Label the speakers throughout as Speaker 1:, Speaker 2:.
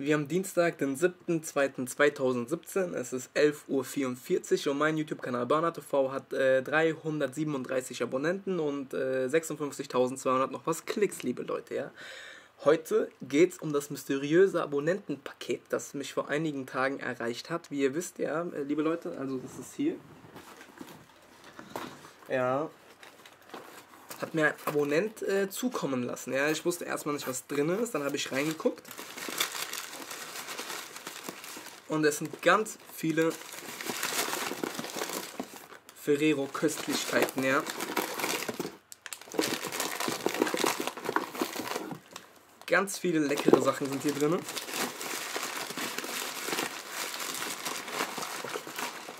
Speaker 1: Wir haben Dienstag, den 7.2.2017. Es ist 11.44 Uhr und mein YouTube-Kanal Burner TV hat äh, 337 Abonnenten und äh, 56.200 noch was Klicks, liebe Leute. Ja? Heute geht es um das mysteriöse Abonnentenpaket, das mich vor einigen Tagen erreicht hat. Wie ihr wisst, ja, äh, liebe Leute, also das ist hier. Ja, hat mir ein Abonnent äh, zukommen lassen. Ja, ich wusste erstmal nicht, was drin ist. Dann habe ich reingeguckt und es sind ganz viele Ferrero-Köstlichkeiten, ja. Ganz viele leckere Sachen sind hier drin.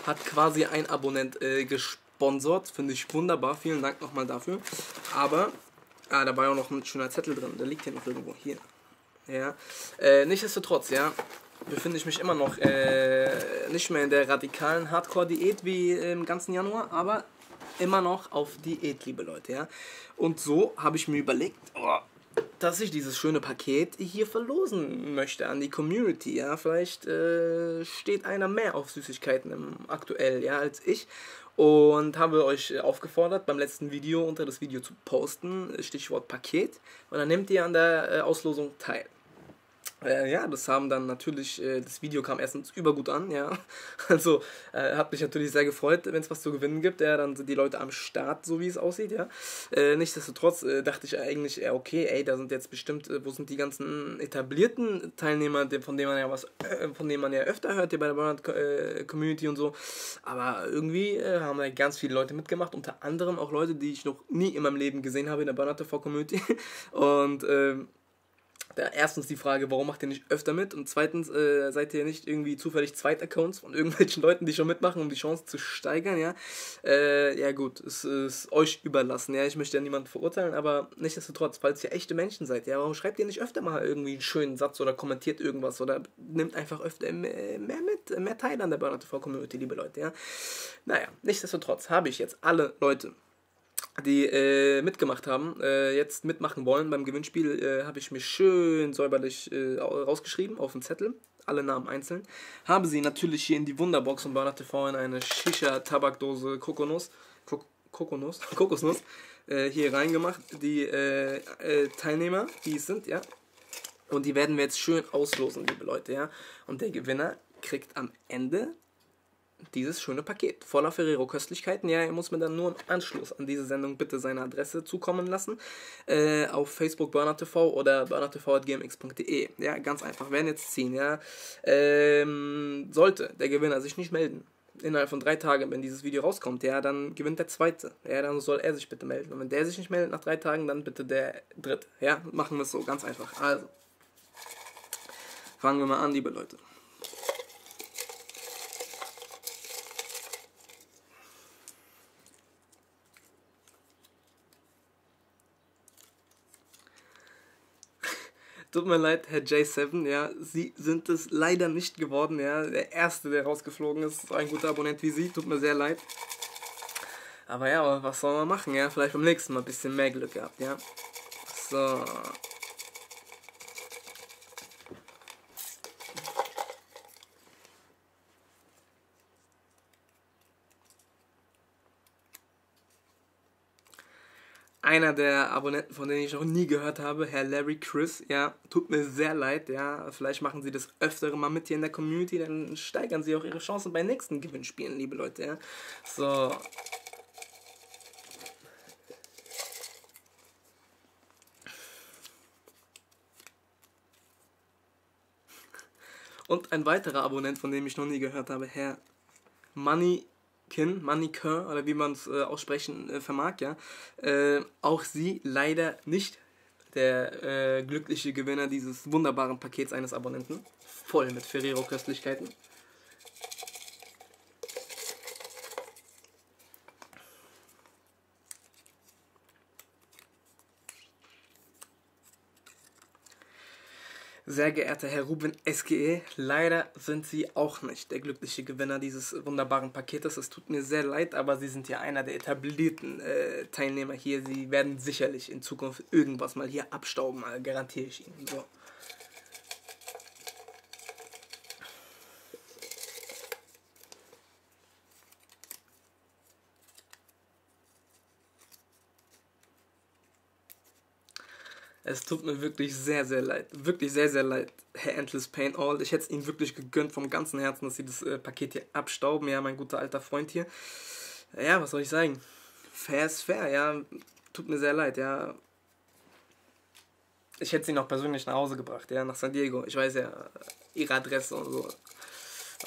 Speaker 1: Hat quasi ein Abonnent äh, gesponsert. Finde ich wunderbar. Vielen Dank nochmal dafür. Aber, ah, da war auch noch ein schöner Zettel drin. Der liegt hier noch irgendwo. Hier. Ja. Äh, nichtsdestotrotz, ja befinde ich mich immer noch äh, nicht mehr in der radikalen Hardcore-Diät wie im ganzen Januar, aber immer noch auf Diät, liebe Leute, ja. Und so habe ich mir überlegt, oh, dass ich dieses schöne Paket hier verlosen möchte an die Community, ja. Vielleicht äh, steht einer mehr auf Süßigkeiten im, aktuell, ja, als ich. Und habe euch aufgefordert, beim letzten Video unter das Video zu posten, Stichwort Paket. Und dann nehmt ihr an der äh, Auslosung teil. Äh, ja, das haben dann natürlich, äh, das Video kam erstens übergut an, ja. Also äh, hat mich natürlich sehr gefreut, wenn es was zu gewinnen gibt, ja, dann sind die Leute am Start, so wie es aussieht, ja. Äh, nichtsdestotrotz äh, dachte ich eigentlich, ja, okay, ey, da sind jetzt bestimmt, äh, wo sind die ganzen etablierten Teilnehmer, von denen man ja was, von denen man ja öfter hört hier bei der Burnout Community und so. Aber irgendwie haben da ganz viele Leute mitgemacht, unter anderem auch Leute, die ich noch nie in meinem Leben gesehen habe in der Burnout TV Community. Und ähm, da erstens die Frage, warum macht ihr nicht öfter mit? Und zweitens, äh, seid ihr nicht irgendwie zufällig Zweitaccounts von irgendwelchen Leuten, die schon mitmachen, um die Chance zu steigern, ja? Äh, ja gut, es ist euch überlassen, ja? Ich möchte ja niemanden verurteilen, aber nichtsdestotrotz, falls ihr echte Menschen seid, ja, warum schreibt ihr nicht öfter mal irgendwie einen schönen Satz oder kommentiert irgendwas oder nimmt einfach öfter mehr, mehr mit, mehr teil an der Burnout TV Community, liebe Leute, ja? Naja, nichtsdestotrotz habe ich jetzt alle Leute die äh, mitgemacht haben, äh, jetzt mitmachen wollen beim Gewinnspiel, äh, habe ich mir schön säuberlich äh, rausgeschrieben auf den Zettel, alle Namen einzeln. Habe sie natürlich hier in die Wunderbox von Burner TV in eine Shisha-Tabakdose Kokonuss, Kok Kokonuss, Kokosnuss äh, hier reingemacht. Die äh, Teilnehmer, die es sind, ja. Und die werden wir jetzt schön auslosen, liebe Leute, ja. Und der Gewinner kriegt am Ende dieses schöne Paket voller Ferrero-Köstlichkeiten. Ja, ihr muss mir dann nur im Anschluss an diese Sendung bitte seine Adresse zukommen lassen. Äh, auf Facebook BurnerTV oder burnertv.gmx.de. Ja, ganz einfach. Werden jetzt ziehen, ja. Ähm, sollte der Gewinner sich nicht melden, innerhalb von drei Tagen, wenn dieses Video rauskommt, ja, dann gewinnt der zweite. Ja, dann soll er sich bitte melden. Und wenn der sich nicht meldet nach drei Tagen, dann bitte der dritte. Ja, machen wir es so, ganz einfach. Also, fangen wir mal an, liebe Leute. Tut mir leid, Herr J7, ja, Sie sind es leider nicht geworden, ja. Der Erste, der rausgeflogen ist, ein guter Abonnent wie Sie, tut mir sehr leid. Aber ja, was soll man machen, ja? Vielleicht beim nächsten Mal ein bisschen mehr Glück gehabt, ja. So. Einer der Abonnenten, von denen ich noch nie gehört habe, Herr Larry Chris. Ja, tut mir sehr leid. Ja, vielleicht machen Sie das öftere mal mit hier in der Community, dann steigern Sie auch Ihre Chancen bei nächsten Gewinnspielen, liebe Leute. Ja, so. Und ein weiterer Abonnent, von dem ich noch nie gehört habe, Herr Money Kin, Manikin oder wie man es äh, aussprechen äh, vermag, ja, äh, auch sie leider nicht der äh, glückliche Gewinner dieses wunderbaren Pakets eines Abonnenten, voll mit Ferrero-Köstlichkeiten. Sehr geehrter Herr Ruben SGE, leider sind Sie auch nicht der glückliche Gewinner dieses wunderbaren Paketes. Es tut mir sehr leid, aber Sie sind ja einer der etablierten äh, Teilnehmer hier. Sie werden sicherlich in Zukunft irgendwas mal hier abstauben, garantiere ich Ihnen. So. Es tut mir wirklich sehr, sehr leid. Wirklich sehr, sehr leid, Herr Endless Pain All. Ich hätte es Ihnen wirklich gegönnt vom ganzen Herzen, dass Sie das äh, Paket hier abstauben. Ja, mein guter alter Freund hier. Ja, was soll ich sagen? Fair ist fair, ja. Tut mir sehr leid, ja. Ich hätte sie noch persönlich nach Hause gebracht, ja, nach San Diego. Ich weiß ja, ihre Adresse und so.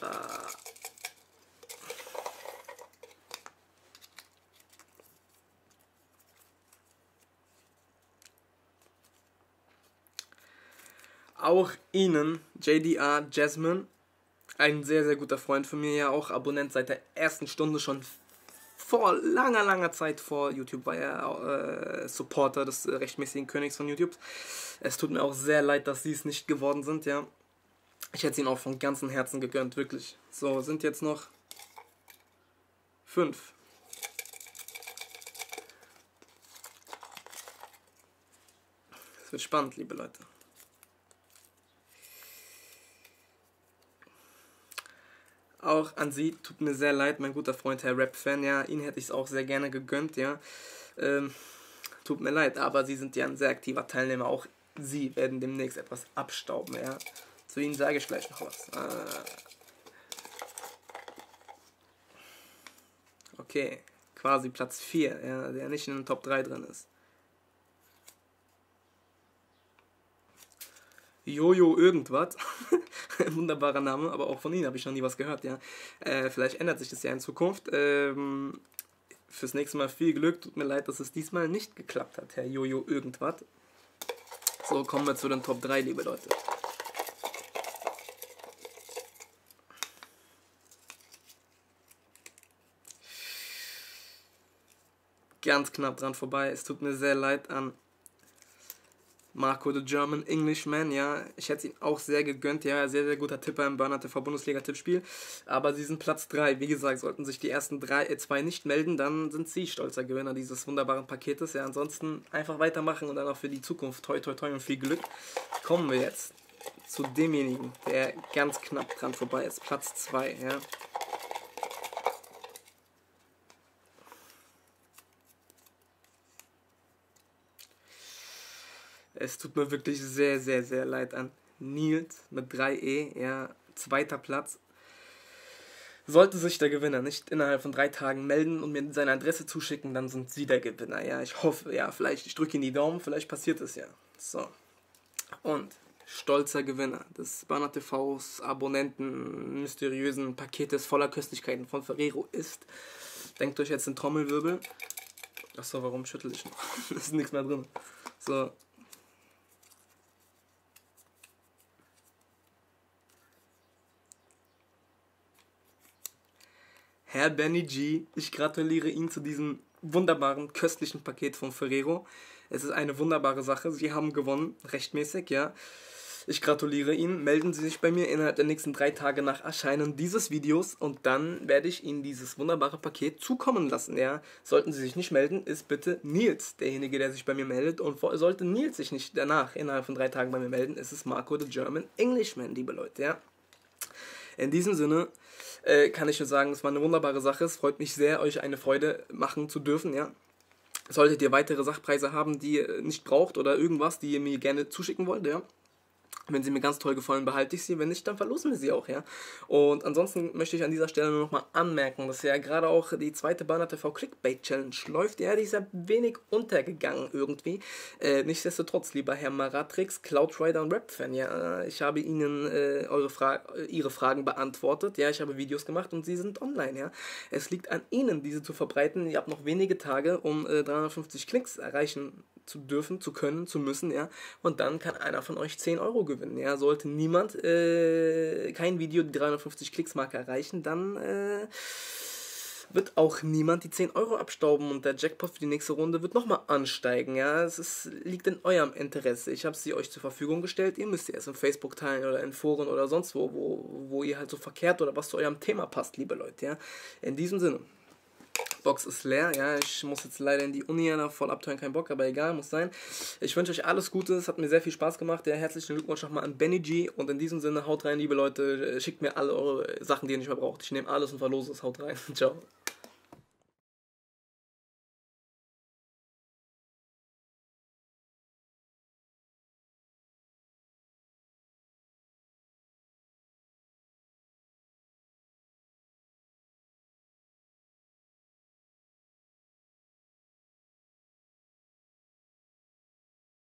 Speaker 1: Äh, auch Ihnen, JDR Jasmine, ein sehr, sehr guter Freund von mir, ja auch Abonnent seit der ersten Stunde schon vor langer, langer Zeit vor YouTube war er äh, Supporter des äh, rechtmäßigen Königs von YouTube. Es tut mir auch sehr leid, dass sie es nicht geworden sind, ja. Ich hätte es ihnen auch von ganzem Herzen gegönnt, wirklich. So, sind jetzt noch fünf. Es wird spannend, liebe Leute. Auch an sie, tut mir sehr leid, mein guter Freund, Herr Rap-Fan, ja, ihn hätte ich es auch sehr gerne gegönnt, ja. Ähm, tut mir leid, aber sie sind ja ein sehr aktiver Teilnehmer, auch sie werden demnächst etwas abstauben, ja. Zu ihnen sage ich gleich noch was. Äh, okay, quasi Platz 4, ja, der nicht in den Top 3 drin ist. Jojo irgendwas. Wunderbarer Name, aber auch von Ihnen habe ich noch nie was gehört, ja. Äh, vielleicht ändert sich das ja in Zukunft. Ähm, fürs nächste Mal viel Glück. Tut mir leid, dass es diesmal nicht geklappt hat, Herr Jojo irgendwas. So, kommen wir zu den Top 3, liebe Leute. Ganz knapp dran vorbei. Es tut mir sehr leid an Marco the German Englishman, ja. Ich hätte ihn auch sehr gegönnt, ja. Sehr, sehr guter Tipper im Burner TV Bundesliga-Tippspiel. Aber sie sind Platz 3. Wie gesagt, sollten sich die ersten drei, äh, nicht melden, dann sind sie stolzer Gewinner dieses wunderbaren Paketes. Ja, ansonsten einfach weitermachen und dann auch für die Zukunft toi toi toi und viel Glück. Kommen wir jetzt zu demjenigen, der ganz knapp dran vorbei ist. Platz 2, ja. Es tut mir wirklich sehr, sehr, sehr leid an Nils mit 3E, ja, zweiter Platz. Sollte sich der Gewinner nicht innerhalb von drei Tagen melden und mir seine Adresse zuschicken, dann sind sie der Gewinner. Ja, ich hoffe, ja, vielleicht, ich drücke in die Daumen, vielleicht passiert es ja. So. Und stolzer Gewinner des Banner TVs Abonnenten mysteriösen Paketes voller Köstlichkeiten von Ferrero ist. Denkt euch jetzt den Trommelwirbel. Achso, warum schüttel ich noch? da ist nichts mehr drin. So, Herr Benny G. Ich gratuliere Ihnen zu diesem wunderbaren, köstlichen Paket von Ferrero. Es ist eine wunderbare Sache. Sie haben gewonnen, rechtmäßig, ja. Ich gratuliere Ihnen. Melden Sie sich bei mir innerhalb der nächsten drei Tage nach Erscheinen dieses Videos und dann werde ich Ihnen dieses wunderbare Paket zukommen lassen. Ja, sollten Sie sich nicht melden, ist bitte Nils derjenige, der sich bei mir meldet. Und sollte Nils sich nicht danach innerhalb von drei Tagen bei mir melden, ist es Marco the German Englishman, liebe Leute. Ja. In diesem Sinne äh, kann ich nur sagen, es war eine wunderbare Sache. Es freut mich sehr, euch eine Freude machen zu dürfen, ja. Solltet ihr weitere Sachpreise haben, die ihr nicht braucht oder irgendwas, die ihr mir gerne zuschicken wollt, ja, wenn sie mir ganz toll gefallen, behalte ich sie. Wenn nicht, dann verlosen wir sie auch, ja. Und ansonsten möchte ich an dieser Stelle nur nochmal anmerken, dass ja gerade auch die zweite Banner TV Clickbait Challenge läuft. Ja, die ist ja wenig untergegangen irgendwie. Äh, nichtsdestotrotz, lieber Herr Maratrix, Cloudrider und Rap-Fan, ja, ich habe Ihnen äh, eure Fra Ihre Fragen beantwortet. Ja, ich habe Videos gemacht und sie sind online, ja. Es liegt an Ihnen, diese zu verbreiten. Ihr habt noch wenige Tage, um äh, 350 Klicks erreichen zu dürfen, zu können, zu müssen, ja. Und dann kann einer von euch 10 Euro gewinnen, ja. Sollte niemand äh, kein Video die 350 Klicks-Marke erreichen, dann äh, wird auch niemand die 10 Euro abstauben und der Jackpot für die nächste Runde wird nochmal ansteigen, ja. Es ist, liegt in eurem Interesse. Ich habe sie euch zur Verfügung gestellt. Ihr müsst sie erst in Facebook teilen oder in Foren oder sonst wo, wo, wo ihr halt so verkehrt oder was zu eurem Thema passt, liebe Leute, ja. In diesem Sinne. Box ist leer. Ja, ich muss jetzt leider in die Uni ja, voll abteuern, kein Bock, aber egal, muss sein. Ich wünsche euch alles Gute. Es hat mir sehr viel Spaß gemacht. Ja, herzlichen Glückwunsch nochmal an Benny G. Und in diesem Sinne, haut rein, liebe Leute. Schickt mir alle eure Sachen, die ihr nicht mehr braucht. Ich nehme alles und verlose es. Haut rein. Ciao.